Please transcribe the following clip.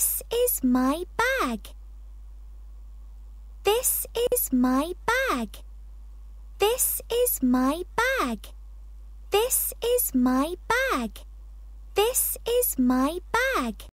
This is my bag. This is my bag. This is my bag. This is my bag. This is my bag.